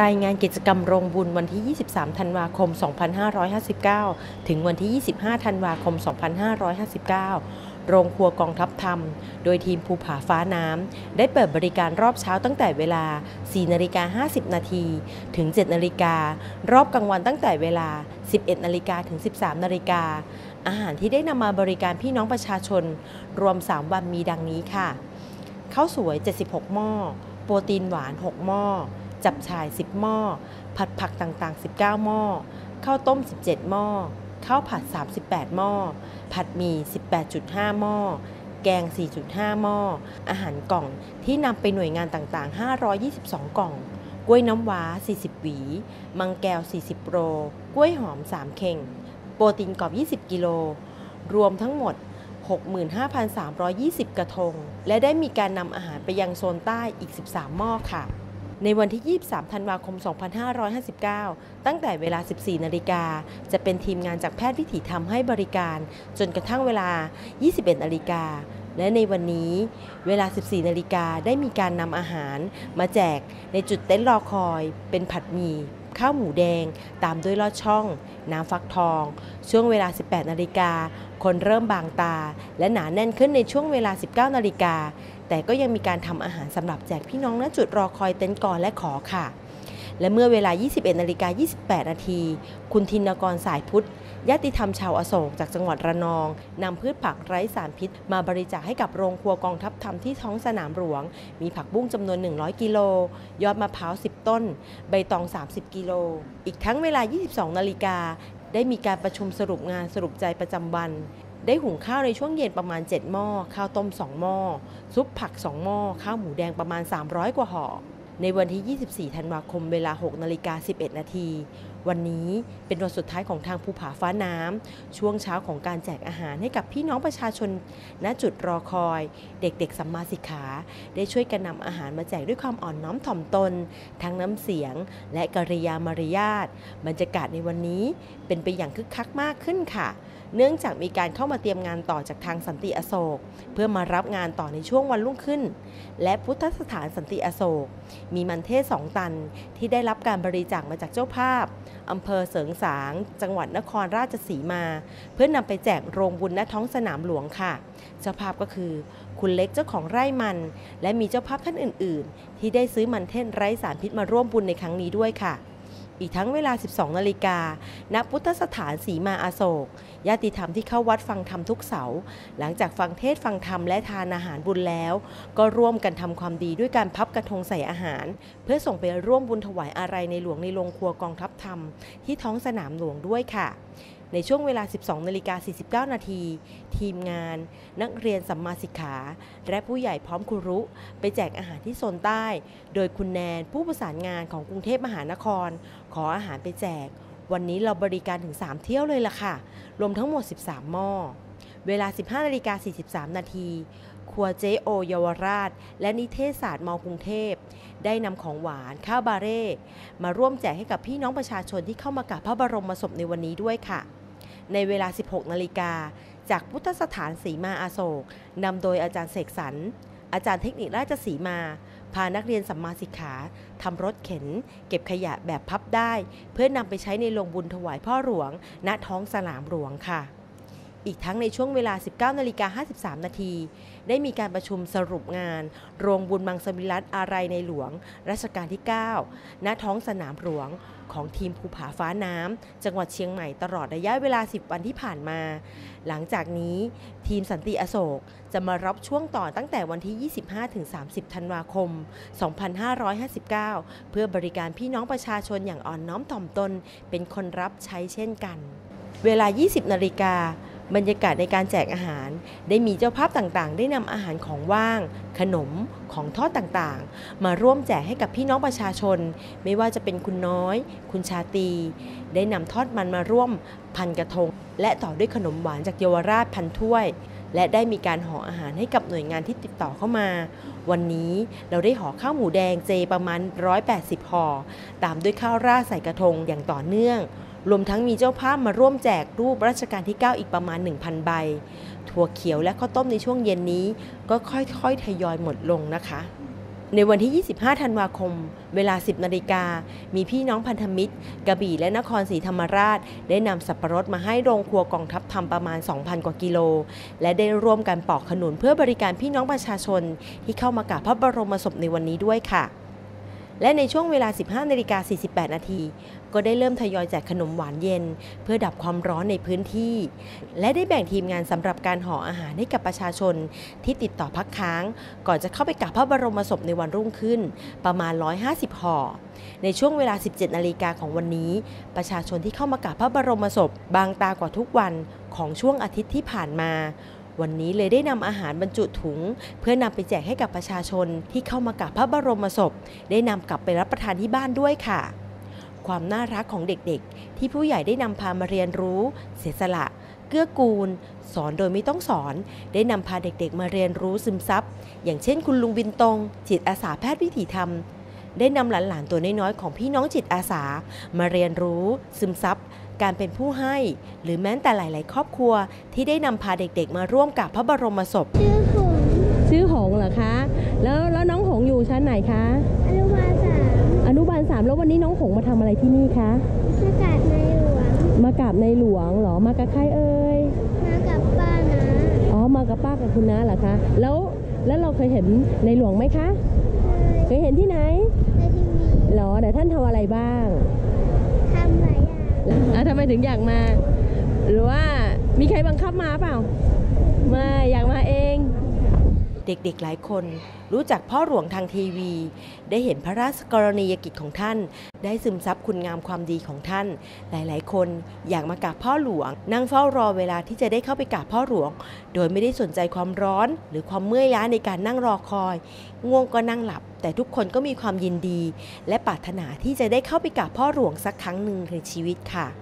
รายงานกิจกรรมโรงบุญวันที่ 23 ธันวาคม 2559 ถึงวันที่ 25 ธันวาคม 2559 โรงครัวกองทัพธรรม โดยทีมภูผาฟ้าน้ำ ได้เปิดบริการรอบเช้าตั้งแต่เวลา 4 นาฬิกา 50 นาที ถึง 7 นาฬิกา รอบกลางวันตั้งแต่เวลา 11 นาฬิกาถึง 13 นาฬิกา อาหารที่ได้นำมาบริการพี่น้องประชาชน รวม 3 วันมีดังนี้ค่ะ ข้าวสวย 76 หม้อ โปรตีนหวาน 6 หม้อ จับฉ่าย 10 หม้อ ผัดผักต่างๆ 19 หม้อ ข้าวต้ม 17 หม้อ ข้าวผัด 38 หม้อ ผัดหมี่ 18.5 หม้อ แกง 4.5 หม้อ อาหารกล่องที่นำไปหน่วยงานต่างๆ 522 กล่อง กล้วยน้ำว้า 40 หวี มังแก้ว 40โรกล้วยหอม 3 เข่ง โปรตีนกรอบ 20 กิโล รวมทั้งหมด65,320 กระทง และได้มีการนำอาหารไปยังโซนใต้อีก 13 หม้อค่ะ ในวันที่ 23 ธันวาคม 2559 ตั้งแต่เวลา 14 นาฬิกา จะเป็นทีมงานจากแพทย์วิถีธรรมให้บริการ จนกระทั่งเวลา 21 นาฬิกา และในวันนี้เวลา 14 นาฬิกาได้มีการนำอาหาร มาแจกในจุดเต็นท์รอคอย เป็นผัดหมี่ข้าวหมูแดง ตามด้วยลอดช่อง น้ำฟักทอง ช่วงเวลา 18 นาฬิกา คนเริ่มบางตา และหนาแน่นขึ้นในช่วงเวลา 19 นาฬิกา แต่ก็ยังมีการทำอาหารสำหรับแจกพี่น้องณจุดรอคอยเต็นท์กอและขอค่ะ และเมื่อเวลา 21นาฬิกา28 นาที คุณธินกรสายพุทธญาติธรรมชาวอโศกจากจังหวัดระนองนำพืชผักไร้สารพิษ มาบริจาคให้กับโรงครัวกองทัพธรรมที่ท้องสนามหลวง มีผักบุ้งจำนวน 100 กิโล ยอดมะพร้าว 10 ต้น ใบตอง 30 กิโล อีกทั้งเวลา 22 นาฬิกาได้มีการประชุมสรุปงานสรุปใจประจำวัน ได้หุงข้าวในช่วงเย็นประมาณ 7 หม้อ ข้าวต้ม 2 หม้อ ซุปผัก 2 หม้อ ข้าวหมูแดงประมาณ 300 กว่าห่อ ในวันที่ 24 ธันวาคมเวลา 6 นาฬิกา 11 นาที วันนี้เป็นวันสุดท้ายของทางภูผาฟ้าน้ำ ช่วงเช้าของการแจกอาหารให้กับพี่น้องประชาชน ณ จุดรอคอย เด็กๆสัมมาสิกขา ได้ช่วยกันนำอาหารมาแจกด้วยความอ่อนน้อมถ่อมตน ทั้งน้ำเสียง และกริยามารยาท บรรยากาศในวันนี้เป็นไปอย่างคึกคักมากขึ้นค่ะ เนื่องจากมีการเข้ามาเตรียมงานต่อจากทางสันติอโศก เพื่อมารับงานต่อในช่วงวันรุ่งขึ้น และพุทธสถานสันติอโศก มีมันเทศสองตันที่ได้รับการบริจาคมาจากเจ้าภาพอำเภอเสริงสาง จังหวัดนครราชสีมา เพื่อนำไปแจกโรงบุญณท้องสนามหลวงค่ะ เจ้าภาพก็คือ คุณเล็กเจ้าของไร่มัน และมีเจ้าภาพท่านอื่น ๆ ที่ได้ซื้อมันเทศไร้สารพิษมาร่วมบุญในครั้งนี้ด้วยค่ะ อีกทั้งเวลา 12 นาฬิกา ณ พุทธสถานสีมาอาโศก ญาติธรรมที่เข้าวัดฟังธรรมทุกเสาร์หลังจากฟังเทศฟังธรรมและทานอาหารบุญแล้ว ก็ร่วมกันทำความดีด้วยการพับกระทงใส่อาหาร เพื่อส่งไปร่วมบุญถวายอะไรในหลวงในโรงครัวกองทัพธรรม ที่ท้องสนามหลวงด้วยค่ะ ในช่วงเวลา 12นาฬิกา49 นาที ทีมงาน นักเรียนสัมมาสิกขา และผู้ใหญ่พร้อมครูรุ ไปแจกอาหารที่โซนใต้ โดยคุณแนนผู้ประสานงานของกรุงเทพมหานคร ขออาหารไปแจก วันนี้เราบริการถึง 3 เที่ยวเลยล่ะค่ะ รวมทั้งหมด 13 หม้อ เวลา 15นาฬิกา43 นาทีครัวเจโอเยาวราช และนิเทศศาสตร์มอกรุงเทพ ได้นำของหวานข้าวบาเร่ มาร่วมแจกให้กับพี่น้องประชาชนที่เข้ามากราบพระบรมศพในวันนี้ด้วยค่ะ ในเวลา 16 นาฬิกา จากพุทธสถานสีมาอาโศกนำโดยอาจารย์เสกสรร อาจารย์เทคนิคราชสีมา พานักเรียนสัมมาสิกขาทำรถเข็น เก็บขยะแบบพับได้ เพื่อนำไปใช้ในโรงบุญถวายพ่อหลวง ณท้องสนามหลวงค่ะ อีกทั้งในช่วงเวลา 19นาฬิกา53 นาที ได้มีการประชุมสรุปงาน โรงบุญมังสวิรัตอารัยในหลวง รัชกาลที่ 9 ณ ท้องสนามหลวงของทีมภูผาฟ้าน้ำ จังหวัดเชียงใหม่ตลอดระยะเวลา 10 วันที่ผ่านมา หลังจากนี้ทีมสันติอโศกจะมารับช่วงต่อตั้งแต่วันที่ 25-30 ธันวาคม 2559 เพื่อบริการพี่น้องประชาชนอย่างอ่อนน้อมถ่อมตน เป็นคนรับใช้เช่นกัน เวลา 20นาฬิกา บรรยากาศในการแจกอาหาร ได้มีเจ้าภาพต่างๆ ได้นำอาหารของว่าง ขนมของทอดต่างๆ มาร่วมแจกให้กับพี่น้องประชาชน ไม่ว่าจะเป็นคุณน้อย คุณชาตี ได้นำทอดมันมาร่วมพันกระทง และต่อด้วยขนมหวานจากเยาวราชพันถ้วย และได้มีการห่ออาหารให้กับหน่วยงานที่ติดต่อเข้ามา วันนี้เราได้ห่อข้าวหมูแดงเจประมาณ 180ห่อตามด้วยข้าวราดใส่กระทงอย่างต่อเนื่อง รวมทั้งมีเจ้าภาพมาร่วมแจกรูปรัชกาลที่ 9 อีกประมาณ 1,000 ใบ ถั่วเขียวและข้าวต้มในช่วงเย็นนี้ ก็ค่อยๆ ทยอยหมดลงนะคะ ในวันที่ 25 ธันวาคม เวลา 10 นาฬิกา มีพี่น้องพันธมิตร กระบี่และนครศรีธรรมราช ได้นำสับปะรดมาให้โรงครัวกองทัพทำประมาณ 2,000 กว่ากิโล และได้ร่วมกันปอกขนุนเพื่อบริการพี่น้องประชาชน ที่เข้ามากราบพระบรมศพในวันนี้ด้วยค่ะ และในช่วงเวลา 15นาฬิกา48 นาที ก็ได้เริ่มทยอยแจกขนมหวานเย็น เพื่อดับความร้อนในพื้นที่ และได้แบ่งทีมงานสำหรับการห่ออาหารให้กับประชาชน ที่ติดต่อพักค้าง ก่อนจะเข้าไปกราบพระบรมศพในวันรุ่งขึ้น ประมาณ 150 ห่อ ในช่วงเวลา 17 นาฬิกาของวันนี้ ประชาชนที่เข้ามากราบพระบรมศพ บางตากว่าทุกวันของช่วงอาทิตย์ที่ผ่านมา วันนี้เลยได้นำอาหารบรรจุถุง เพื่อนำไปแจกให้กับประชาชนที่เข้ามากราบพระบรมศพ ได้นำกลับไปรับประทานที่บ้านด้วยค่ะ ความน่ารักของเด็กๆ ที่ผู้ใหญ่ได้นำพามาเรียนรู้ เสียสละ เกื้อกูล สอนโดยไม่ต้องสอน ได้นำพาเด็กๆ มาเรียนรู้ซึมซับ อย่างเช่น คุณลุงบินตรง จิตอาสาแพทย์วิถีธรรมได้นำหลานๆตัวน้อยๆของพี่น้องจิตอาสา มาเรียนรู้ ซึมซับ การเป็นผู้ให้ หรือแม้แต่หลาย ๆ ครอบครัวที่ได้นำพาเด็กๆ มาร่วมกับพระบรมศพชื่อหงชื่อหงเหรอคะ แล้วแล้วน้องหงอยู่ชั้นไหนคะ อนุบาลสามอนุบาลสามแล้ววันนี้น้องหงมาทำอะไรที่นี่คะอากาศในหลวง มากราบในหลวงเหรอ มากับใครเอ่ย มากับป้านะ อ๋อ มากับป้ากับคุณน้าเหรอคะ แล้วแล้วเราเคยเห็นในหลวงไหมคะ เคยเคยเห็นที่ไหน ในทีวี เหรอ แต่ท่านทำอะไรบ้างทำหลาย อย่างอะทำไมถึงอยากมา หรือว่ามีใครบังคับมาเปล่า ไม่อยากมาเอง เด็กๆหลายคน รู้จักพ่อหลวงทางทีวี ได้เห็นพระราชกรณียกิจของท่าน ได้ซึมซับคุณงามความดีของท่าน หลายๆ คนอยากมากราบพ่อหลวง นั่งเฝ้ารอเวลาที่จะได้เข้าไปกราบพ่อหลวง โดยไม่ได้สนใจความร้อน หรือความเมื่อยล้าในการนั่งรอคอย ง่วงก็นั่งหลับ แต่ทุกคนก็มีความยินดี และปรารถนาที่จะได้เข้าไปกราบพ่อหลวงสักครั้งหนึ่งในชีวิตค่ะ